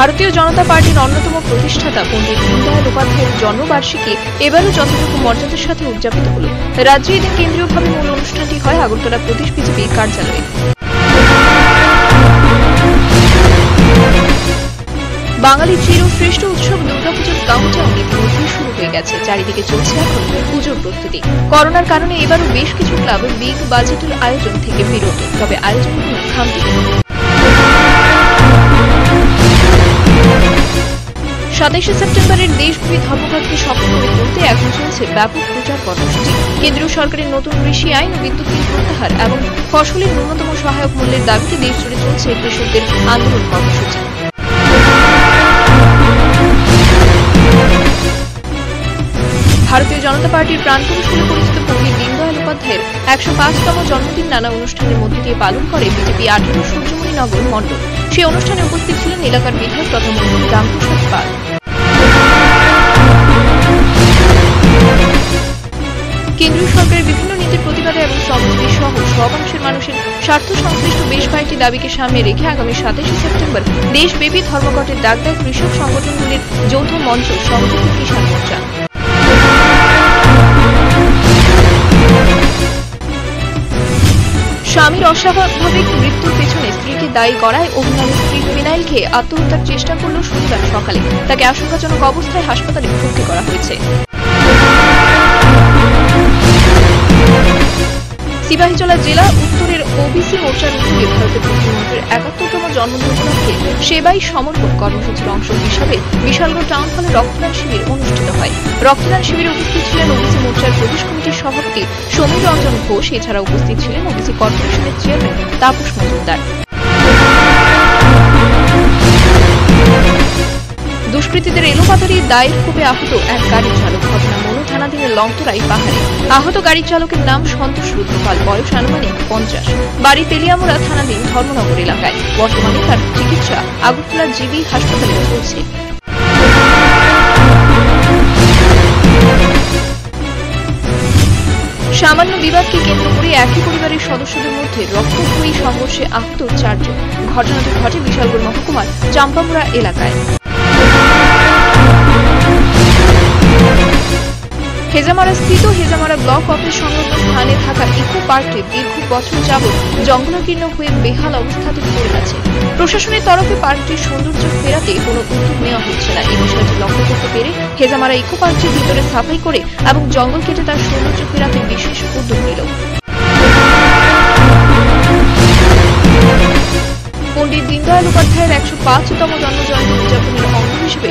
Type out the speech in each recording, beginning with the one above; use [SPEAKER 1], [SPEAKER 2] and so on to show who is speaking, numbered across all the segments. [SPEAKER 1] ভারতীয় জনতা পার্টির অন্যতম প্রতিষ্ঠাতা পণ্ডিত দীনদয়াল উপাধ্যায়ের জন্মবার্ষিকী এবারও যতটুকু মর্যাদার সাথে উদযাপিত হল রাজ্যে এদিন কেন্দ্রীয়ভাবে মূল অনুষ্ঠানটি হয় আগরতলা প্রদেশ বিজেপি কার্যালয়ে বাঙালির চিরশ্রেষ্ঠ উৎসব দুর্গাপুজোর কাউন্টডাউন ইতিমধ্যে শুরু হয়ে গেছে চারিদিকে চলছে এখন পুজোর প্রস্তুতি করোনার কারণে এবারও বেশ কিছু ক্লাব বিগ বাজেটের আয়োজন থেকে বিরত তবে আয়োজন সাতাইশে সেপ্টেম্বরের দেশব্যাপী ধর্মঘটকে সফল করে তুলতে এখন চলছে ব্যাপক প্রচার কর্মসূচি কেন্দ্রীয় সরকারের নতুন কৃষি আইন বিদ্যুৎ বিল প্রত্যাহার এবং ফসলের ন্যূনতম সহায়ক মূল্যের দাবিতে দেশজুড়ে চলছে কৃষকদের আন্দোলন কর্মসূচি ভারতীয় জনতা পার্টির প্রাণপুর স্কুলে পরিচিত পণ্ডিত দীনদয়াল উপাধ্যায়ের একশো পাঁচতম জন্মদিন নানা অনুষ্ঠানের মধ্য দিয়ে পালন করে বিজেপি আঠারো সূর্যমণি নগর মণ্ডল সেই অনুষ্ঠানে উপস্থিত ছিলেন এলাকার বিধায়ক তথা মন্ত্রী রামপ্রসাদ পাল কেন্দ্রীয় সরকারের বিভিন্ন নীতির প্রতিবাদে এবং সমাজের সহ সবাংশের মানুষের স্বার্থ সংশ্লিষ্ট বেশ কয়েকটি দাবিকে সামনে রেখে আগামী সাতাশে সেপ্টেম্বর দেশব্যাপী ধর্মঘটের ডাক দেয় কৃষক সংগঠনগুলির যৌথ মঞ্চ সংযুক্ত কিষাণ মোর্চা স্বামীর অস্বাভাবিক মৃত্যুর পেছনে দায়ী করায় অভিনয় স্ত্রী ফিনাইল খেয়ে আত্মহত্যার চেষ্টা করল সোমবার সকালে তাকে আশঙ্কাজনক অবস্থায় হাসপাতালে ভর্তি করা হয়েছে সিপাহীজলা জেলা উত্তরের ওবিসি মোর্চার উদ্যোগে ভারতের প্রধানমন্ত্রীর একাত্তরতম জন্মদিন সেবাই সমর্পণ কর্মসূচির অংশ হিসাবে বিশালগড় টাউন হলে রক্তদান শিবির অনুষ্ঠিত হয় রক্তদান শিবিরে উপস্থিত ছিলেন ওবিসি মোর্চার প্রদেশ কমিটির সভাপতি সমীর রঞ্জন ঘোষ এছাড়া উপস্থিত ছিলেন ওবিসি কর্পোরেশনের চেয়ারম্যান তাপস মজুমদার দুষ্কৃতীদের এলোপাতারি দায়ের ক্ষোভে আহত এক গাড়ির চালক ঘটনা মনু থানাধীনের লংতরাই পাহাড়ে আহত গাড়ি চালকের নাম সন্তোষ রুদ্রপাল বয়স আনুমানিক পঞ্চাশ বাড়ি তেলিয়ামোড়া থানাধীন ধর্মনগর এলাকায় বর্তমানে তার চিকিৎসা আগরতলা জিবি হাসপাতালে চলছে সামান্য বিবাদকে কেন্দ্র করে একই পরিবারের সদস্যদের মধ্যে রক্তক্ষয়ী সংঘর্ষে আহত চারজন ঘটনাটি ঘটে বিশালগড় মহকুমার চাম্পামুড়া এলাকায় হেজামারা স্থিত হেজামারা ব্লক অফিস সংলগ্ন স্থানে থাকা ইকো পার্কটি দীর্ঘ বছর যাবৎ জঙ্গলকীর্ণ হয়ে বেহাল অবস্থাতে পড়ে আছে প্রশাসনের তরফে পার্কটির সৌন্দর্য ফেরাতে কোনো উদ্যোগ নেওয়া হচ্ছে না এই বিষয়টি লক্ষ্য করতে পেরে হেজামারা ইকো পার্কটির ভিতরে সাফাই করে এবং জঙ্গল কেটে তার সৌন্দর্য ফেরাতে বিশেষ উদ্যোগ নিল পণ্ডিত দীনদয়াল উপাধ্যায়ের একশো পাঁচতম জন্মজয়ন্তী উদযাপনের অঙ্গ হিসেবে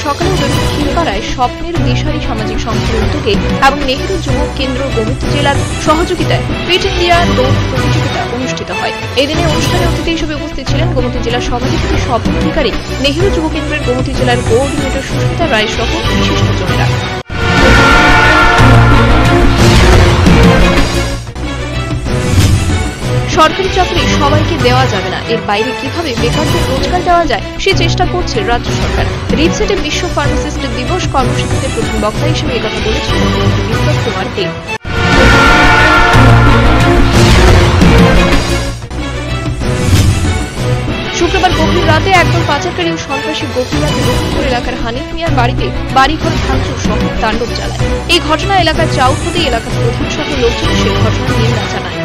[SPEAKER 1] শনিবার সকালে জরুরি ক্ষীরপাড়ায় স্বপ্নের দিশারি সামাজিক সংস্থার উদ্যোগে এবং নেহেরু যুব কেন্দ্র গোহিত জেলার সহযোগিতায় ফিট ইন্ডিয়া দৌড় প্রতিযোগিতা অনুষ্ঠিত হয় এদিনে অনুষ্ঠানে অতিথি হিসেবে উপস্থিত ছিলেন গোমতি জেলার সভাধিপতি সব অধিকারী নেহেরু যুব কেন্দ্রের গোমতি জেলার কোঅর্ডিনেটর সুস্মিতা রায় সহ বিশিষ্টজনেরা সবাইকে দেওয়া যাবে না এর বাইরে কিভাবে বেকারদের রোজগার দেওয়া যায় সে চেষ্টা করছে রাজ্য সরকার রিপসেটে বিশ্ব ফার্মাসিস্ট দিবস কর্মসূচিতে প্রথম বক্তা হিসেবে একথা বলেছেন মুখ্যমন্ত্রী বিপ্লব কুমার দেব শুক্রবার গভীর রাতে একদম পাচারকারী ও সন্ত্রাসী গভীর রাতে লক্ষ্মীপুর এলাকার হানিফ মিয়ার বাড়িতে বাড়িঘর ভাঙচুর সহ তাণ্ডব চালায় এই ঘটনা এলাকার চাউপতি এলাকার প্রধান সহ লোকজন সে ঘটনার নিন্দা জানায়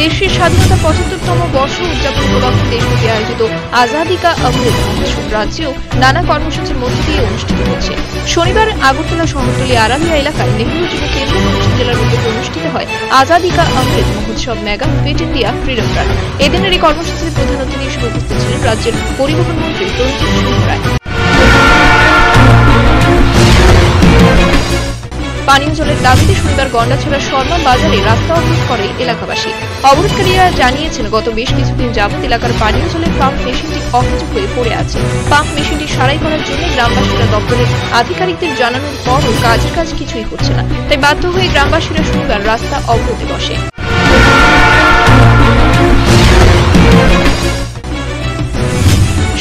[SPEAKER 1] দেশের স্বাধীনতা পঁচাত্তরতম বর্ষ উদযাপন উপলক্ষে দেশব্যাপী আয়োজিত আজাদি কা অমৃত মহোৎসব রাজ্যেও নানা কর্মসূচির মধ্য দিয়ে অনুষ্ঠিত হচ্ছে শনিবার আগরতলা শহরতলি আরামিয়া এলাকায় নেহরু যুব কেন্দ্র পশ্চিম জেলার উদ্যোগে অনুষ্ঠিত হয় Azadi ka Amrit Mahotsav mega Fit India freedom run এদিনের এই কর্মসূচিতে প্রধান অতিথি হিসেবে উপস্থিত ছিলেন রাজ্যের পরিবহন মন্ত্রী তরুণ সিংহ রায় পানীয় জলের দাবিতে শনিবার গন্ডাছড়া শর্মা বাজারে রাস্তা অবরোধ করে এলাকাবাসী অবরোধকারীরা জানিয়েছেন গত বেশ কিছুদিন যাবৎ এলাকার পানীয় জলের পাম্প মেশিনটি অকেজো হয়ে পড়ে আছে পাম্প মেশিনটি সারাই করার জন্য গ্রামবাসীরা দপ্তরের আধিকারিকদের জানানোর পরও কাজের কাজ কিছুই হচ্ছে না তাই বাধ্য হয়ে গ্রামবাসীরা শনিবার রাস্তা অবরোধে বসে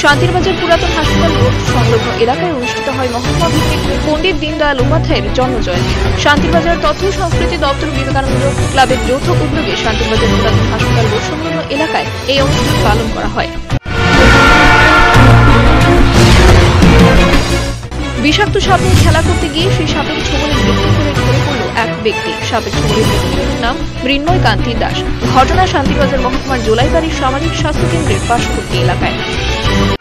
[SPEAKER 1] শান্তিরবাজার পুরাতন হাসপাতাল রোড সংলগ্ন এলাকায় অনুষ্ঠিত হয় মহকুমা ভিত্তিক পণ্ডিত দীনদয়াল উপাধ্যায়ের জন্মজয়ন্তী শান্তিরবাজার তথ্য সংস্কৃতি দপ্তর বিবেকানন্দ ক্লাবের যৌথ উদ্যোগে শান্তিরবাজার পুরাতন হাসপাতাল রোড সংলগ্ন এলাকায় এই অনুষ্ঠান পালন করা হয় বিষাক্ত সাপ খেলা করতে গিয়ে সেই সাপের ছবি মৃত্যু করে ধরে পড়ল এক ব্যক্তি সাপের ছবি মৃত্যু নাম মৃন্ময় কান্তি দাস ঘটনা শান্তিবাজার মহকুমার জোলাইবাড়ির সামাজিক স্বাস্থ্য কেন্দ্রের পার্শ্ববর্তী এলাকায়